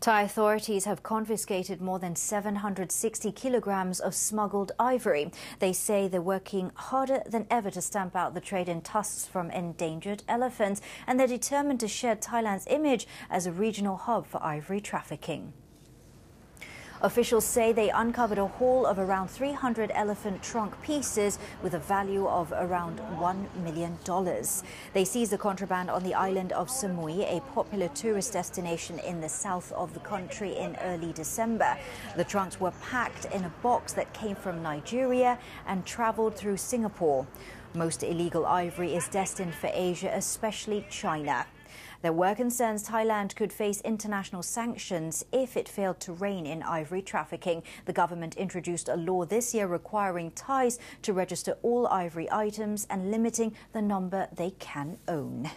Thai authorities have confiscated more than 760 kilograms of smuggled ivory. They say they're working harder than ever to stamp out the trade in tusks from endangered elephants, and they're determined to shed Thailand's image as a regional hub for ivory trafficking. Officials say they uncovered a haul of around 300 elephant trunk pieces with a value of around $1 million. They seized the contraband on the island of Samui, a popular tourist destination in the south of the country in early December. The trunks were packed in a box that came from Nigeria and traveled through Singapore. Most illegal ivory is destined for Asia, especially China. There were concerns Thailand could face international sanctions if it failed to rein in ivory trafficking. The government introduced a law this year requiring Thais to register all ivory items and limiting the number they can own.